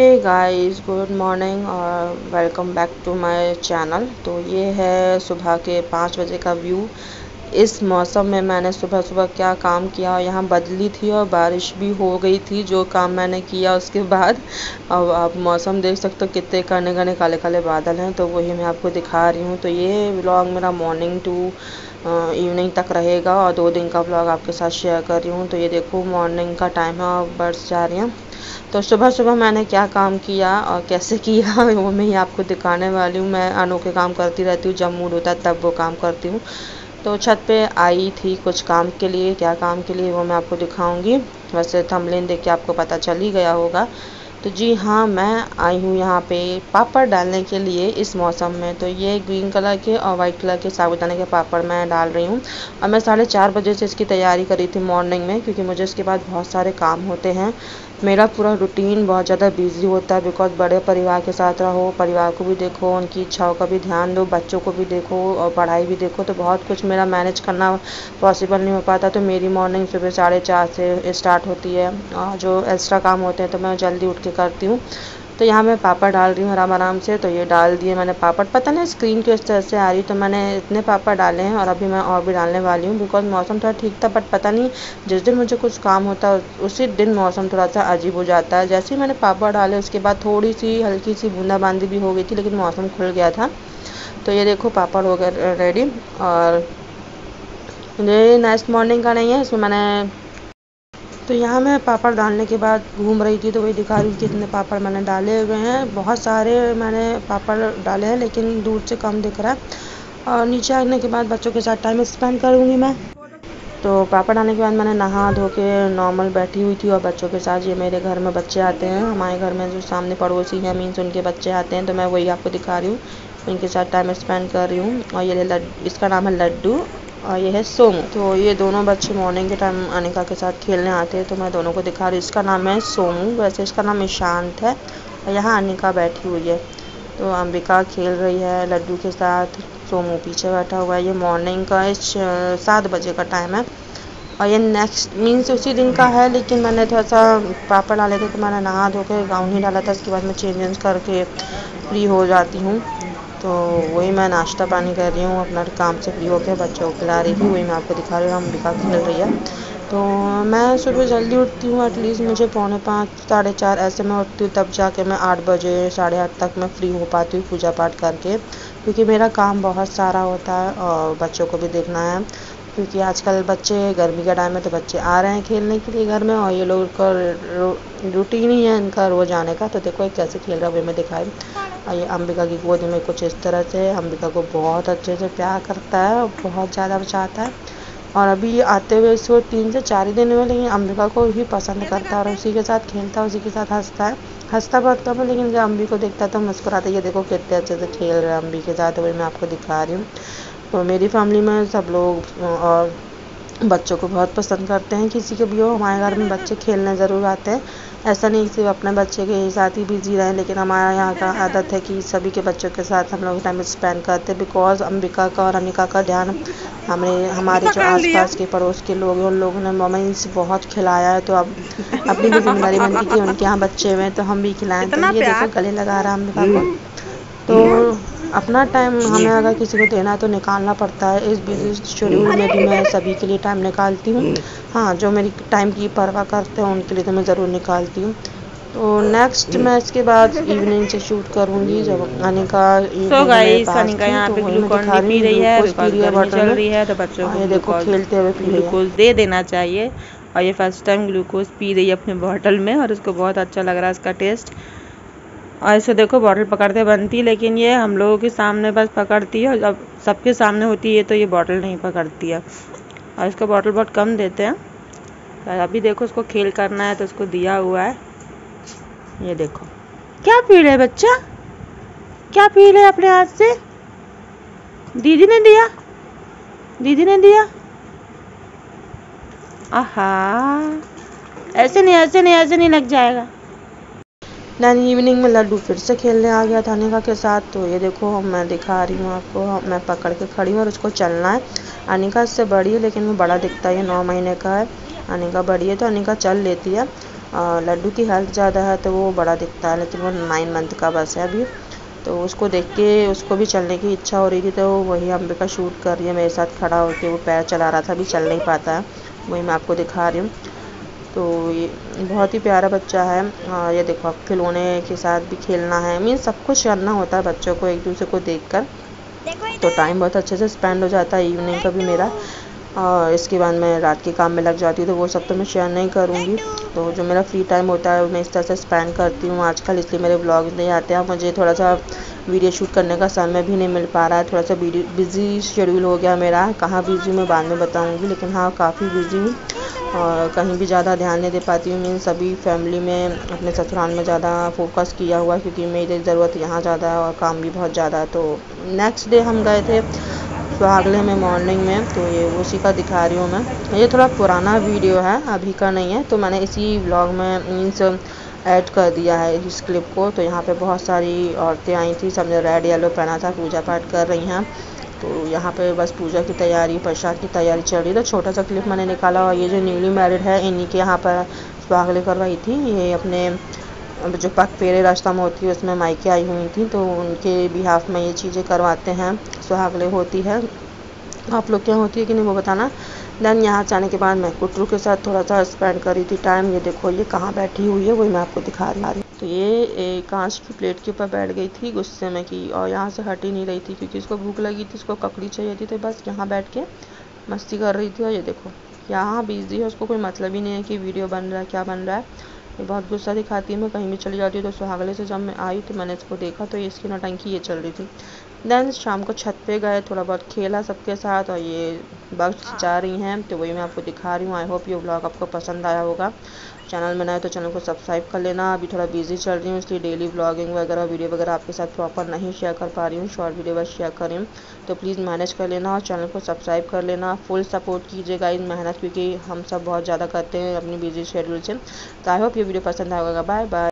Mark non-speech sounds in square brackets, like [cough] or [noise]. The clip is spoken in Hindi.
हे गाइस गुड मॉर्निंग और welcome back to my channel तो ये है सुबह के पाँच बजे का व्यू इस मौसम में मैंने सुबह सुबह क्या काम किया? यहाँ बदली थी और बारिश भी हो गई थी, जो काम मैंने किया उसके बाद। अब आप मौसम देख सकते हो कितने घने घने काले काले बादल हैं तो वही मैं आपको दिखा रही हूँ। तो ये व्लॉग मेरा मॉर्निंग टू इवनिंग तक रहेगा, और दो दिन का ब्लॉग आपके साथ शेयर कर रही हूँ। तो ये देखो मॉर्निंग का टाइम है, और बर्ड्स जा रही हैं। तो सुबह सुबह मैंने क्या काम किया और कैसे किया, [laughs] वो मैं ही आपको दिखाने वाली हूँ। मैं अनोखे काम करती रहती हूँ, जब मूड होता है तब वो काम करती हूँ। तो छत पे आई थी कुछ काम के लिए, क्या काम के लिए वो मैं आपको दिखाऊँगी। वैसे थंबनेल देख के आपको पता चल ही गया होगा। तो जी हाँ मैं आई हूँ यहाँ पे पापड़ डालने के लिए इस मौसम में। तो ये ग्रीन कलर के और वाइट कलर के साबुदाने के पापड़ मैं डाल रही हूँ। और मैं साढ़े चार बजे से इसकी तैयारी करी थी मॉर्निंग में, क्योंकि मुझे इसके बाद बहुत सारे काम होते हैं। मेरा पूरा रूटीन बहुत ज़्यादा बिज़ी होता है बिकॉज़ बड़े परिवार के साथ रहो, परिवार को भी देखो, उनकी इच्छाओं का भी ध्यान दो, बच्चों को भी देखो और पढ़ाई भी देखो तो बहुत कुछ मेरा मैनेज करना पॉसिबल नहीं हो पाता। तो मेरी मॉर्निंग सुबह साढ़े चार से स्टार्ट होती है। और जो एक्स्ट्रा काम होते हैं तो मैं जल्दी उठ के करती हूँ। तो यहाँ मैं पापड़ डाल रही हूँ आराम आराम से तो ये डाल दिए मैंने पापड़। पता नहीं स्क्रीन की किस तरह से आ रही तो मैंने इतने पापड़ डाले हैं और अभी मैं और भी डालने वाली हूँ बिकॉज़ मौसम थोड़ा ठीक था बट पता नहीं जिस दिन मुझे कुछ काम होता है उसी दिन मौसम थोड़ा सा अजीब हो जाता है। जैसे ही मैंने पापड़ डाले, उसके बाद थोड़ी सी हल्की सी बूंदाबांदी भी हो गई थी, लेकिन मौसम खुल गया था। तो ये देखो पापड़ हो गए रेडी और ये नेक्स्ट मॉर्निंग का नहीं है, इसमें मैंने तो यहाँ मैं पापड़ डालने के बाद घूम रही थी तो वही दिखा रही थी कितने पापड़ मैंने डाले हुए हैं। बहुत सारे मैंने पापड़ डाले हैं, लेकिन दूर से कम दिख रहा है। और नीचे आने के बाद बच्चों के साथ टाइम स्पेंड करूँगी मैं। तो पापड़ डालने के बाद मैंने नहा धो के नॉर्मल बैठी हुई थी और बच्चों के साथ, ये मेरे घर में बच्चे आते हैं। हमारे घर में जो सामने पड़ोसी हैं मीन्स उनके बच्चे आते हैं तो मैं वही आपको दिखा रही हूँ। उनके साथ टाइम स्पेंड कर रही हूँ। और ये लड इसका नाम है लड्डू। और ये है सोमू। तो ये दोनों बच्चे मॉर्निंग के टाइम अनिका के साथ खेलने आते हैं तो मैं दोनों को दिखा रही हूँ। इसका नाम है सोमू। वैसे इसका नाम ईशांत है और यहाँ अनिका बैठी हुई है। तो अंबिका खेल रही है, लड्डू के साथ सोमू पीछे बैठा हुआ है। ये मॉर्निंग का सात बजे का टाइम है। और ये नेक्स्ट मीन्स उसी दिन का है, लेकिन मैंने थोड़ा सा पापड़ डाले थे तो मैंने नहा धो के गाउन ही डाला था। उसके बाद मैं चेंज वेंज करके फ्री हो जाती हूँ। तो वही मैं नाश्ता पानी कर रही हूँ, अपना काम से फ्री होकर बच्चों को खिला रही थी, वही मैं आपको दिखा रही हूँ, हम अंबिका खेल रही है। तो मैं सुबह जल्दी उठती हूँ एटलीस्ट मुझे पौने पाँच, साढ़े चार ऐसे मैं उठती हूँ, तब जाके मैं आठ बजे, साढ़े आठ तक मैं फ्री हो पाती हूँ पूजा पाठ करके, क्योंकि मेरा काम बहुत सारा होता है और बच्चों को भी देखना है। क्योंकि आजकल बच्चे, गर्मी का टाइम है तो बच्चे आ रहे हैं खेलने के लिए घर में और ये लोग का रूटीन ही है इनका रोज़ आने का। तो देखो एक कैसे खेल रहा है, वो मैं दिखाई। ये अंबिका की गोद में कुछ इस तरह से। अंबिका को बहुत अच्छे से प्यार करता है और बहुत ज़्यादा बचाता है। और अभी आते हुए इसको तीन से चार ही दिन हुए, लेकिन अंबिका को ही पसंद करता है और उसी के साथ खेलता है, उसी के साथ हंसता है। हंसता बहुत कम है, लेकिन जब अम्बी को देखता है तो मुस्कुराता है, ये देखो कितने अच्छे से खेल रहे हैं अम्बी के साथ वही मैं आपको दिखा रही हूँ। तो मेरी फैमिली में सब लोग, और बच्चों को बहुत पसंद करते हैं किसी के भी हो हमारे घर में बच्चे खेलने ज़रूर आते हैं। ऐसा नहीं सिर्फ़ अपने बच्चे के साथ ही बिज़ी रहें लेकिन हमारा यहाँ का आदत है कि सभी के बच्चों के साथ हम लोग टाइम स्पेंड करते हैं बिकॉज़ अंबिका का और अनिका का ध्यान हमें हमारे जो आसपास के पड़ोस के लोग हैं उन लोगों ने मोमेंट्स बहुत खिलाया है तो अब अपनी भी ज़िम्मेदारी बनती कि उनके यहाँ बच्चे हुए तो हम भी खिलाएँ। तो ये देखो गले लगा रहा अंबिका को। अपना टाइम हमें अगर किसी को देना है तो निकालना पड़ता है। इस बिज़ी शेड्यूल में भी मैं सभी के लिए टाइम निकालती हूँ। हाँ जो मेरी टाइम की परवाह करते हैं उनके लिए तो मैं ज़रूर निकालती हूँ। तो नेक्स्ट मैं इसके बाद इवनिंग से शूट करूँगी। जब अनिका सो गाइस अनिका यहाँ पे ग्लूकोन डी पी रही है चल रही है तो बच्चों को देखो खेलते हुए ग्लूकोज दे देना चाहिए। और ये फ़र्स्ट टाइम ग्लूकोज पी रही है अपने बॉटल में और उसको बहुत अच्छा लग रहा है इसका टेस्ट और इसे देखो बॉटल पकड़ते बनती, लेकिन ये हम लोगों के सामने बस पकड़ती है जब सबके सामने होती है तो ये बॉटल नहीं पकड़ती है। और इसको बॉटल बहुत कम देते हैं। तो अभी देखो उसको खेल करना है तो उसको दिया हुआ है। ये देखो। क्या पी रहे बच्चा? क्या पी रहे अपने हाथ से? दीदी ने दिया? दीदी ने दिया? आहा। ऐसे नहीं ऐसे नहीं ऐसे नहीं लग जाएगा। दैन इवनिंग में लड्डू फिर से खेलने आ गया था अनिका के साथ। तो ये देखो मैं दिखा रही हूँ आपको मैं पकड़ के खड़ी हूँ और उसको चलना है। अनिका इससे बड़ी है, लेकिन वो बड़ा दिखता है नौ महीने का है। अनिका बड़ी है तो अनिका चल लेती है। लड्डू की हेल्थ ज़्यादा है तो वो बड़ा दिखता है, लेकिन वो नाइन मंथ का बस है अभी। तो उसको देख के, उसको भी चलने की इच्छा हो रही थी तो वही अंबिका शूट कर रही है, मेरे साथ खड़ा होकर वो पैर चला रहा था, अभी चल नहीं पाता है। वही मैं आपको दिखा रही हूँ। तो ये बहुत ही प्यारा बच्चा है। आ, ये देखो अब खिलौने के साथ भी खेलना है। मीन सब कुछ करना होता है बच्चों को एक दूसरे को देख कर तो टाइम बहुत अच्छे से स्पेंड हो जाता है इवनिंग का भी मेरा। और इसके बाद मैं रात के काम में लग जाती हूँ तो वो सब तो मैं शेयर नहीं करूँगी। तो जो मेरा फ्री टाइम होता है मैं इस तरह से स्पेंड करती हूँ। आजकल इसलिए मेरे ब्लॉग नहीं आते हैं। मुझे थोड़ा सा वीडियो शूट करने का समय भी नहीं मिल पा रहा है। थोड़ा सा बिज़ी शेड्यूल हो गया मेरा। कहाँ बिज़ी मैं बाद में बताऊँगी लेकिन हाँ काफ़ी बिज़ी हूँ। और कहीं भी ज़्यादा ध्यान नहीं दे पाती हूँ। मीन सभी फैमिली में अपने ससुराल में ज़्यादा फोकस किया हुआ क्योंकि मेरी ज़रूरत यहाँ ज़्यादा है और काम भी बहुत ज़्यादा है। तो नेक्स्ट डे हम गए थे सुहागले में मॉर्निंग में तो ये उसी का दिखा रही हूँ मैं। ये थोड़ा पुराना वीडियो है, अभी का नहीं है। तो मैंने इसी ब्लॉग में मीन्स ऐड कर दिया है इस क्लिप को। तो यहाँ पे बहुत सारी औरतें आई थी, सबने रेड येलो पहना था पूजा पाठ कर रही हैं। तो यहाँ पे बस पूजा की तैयारी, प्रसाद की तैयारी चल रही तो छोटा सा क्लिप मैंने निकाला और ये जो न्यूली मैरिड है, इन्हीं के यहाँ पर सुहागले करवाई थी। ये अपने जो पक पेरे रास्ता में होती है, उसमें मायके आई हुई थी तो उनके बिहाफ में ये चीज़ें करवाते हैं। सुहागले होती है। आप लोग क्या होती है कि नहीं वो बताना। देन यहाँ जाने के बाद मैं कुटरू के साथ थोड़ा सा स्पेंड करी थी टाइम ये देखो, ये कहाँ बैठी हुई है, वही मैं आपको दिखा रही हूँ। तो ये कांच की प्लेट के ऊपर बैठ गई थी गुस्से में कि, और यहाँ से हट ही नहीं रही थी क्योंकि इसको भूख लगी थी इसको ककड़ी चाहिए थी तो बस यहाँ बैठ के मस्ती कर रही थी। और ये देखो, यहाँ बिज़ी है, उसको कोई मतलब ही नहीं है कि वीडियो बन रहा है, क्या बन रहा है। ये बहुत गुस्सा दिखाती है, मैं कहीं भी चली जाती हूँ तो सुहागले से जब मैं आई तो मैंने इसको देखा तो इसकी नौटंकी ये चल रही थी। देन शाम को छत पे गए, थोड़ा बहुत खेला सबके साथ और ये बग्स जा रही हैं। तो वही मैं आपको दिखा रही हूँ। आई होप ये ब्लॉग आपको पसंद आया होगा। चैनल में नए तो चैनल को सब्सक्राइब कर लेना। अभी थोड़ा बिज़ी चल रही हूँ, इसलिए डेली ब्लॉगिंग वगैरह वीडियो वगैरह आपके साथ प्रॉपर नहीं शेयर कर पा रही हूँ। शॉर्ट वीडियो बस शेयर कर रही हूँ। तो प्लीज़ मैनेज कर लेना और चैनल को सब्सक्राइब कर लेना। फुल सपोर्ट कीजिएगा इन मेहनत, क्योंकि हम सब बहुत ज़्यादा करते हैं अपनी बिज़ी शेड्यूल से। तो आई होप ये वीडियो पसंद आएगा बाय बाय